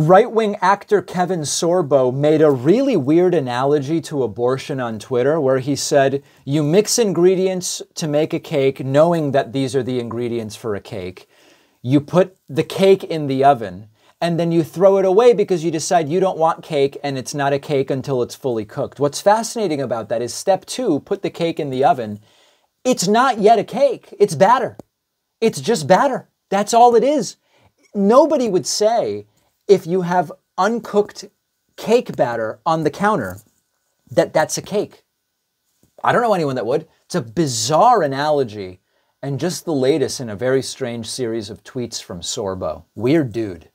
Right wing actor Kevin Sorbo made a really weird analogy to abortion on Twitter where he said, You mix ingredients to make a cake knowing that these are the ingredients for a cake. You put the cake in the oven and then you throw it away because you decide you don't want cake and it's not a cake until it's fully cooked. What's fascinating about that is step two put the cake in the oven. It's not yet a cake, it's batter. It's just batter. That's all it is. Nobody would say, if you have uncooked cake batter on the counter, that that's a cake. I don't know anyone that would. It's a bizarre analogy and just the latest in a very strange series of tweets from Sorbo. Weird dude.